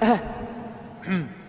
哎，嗯。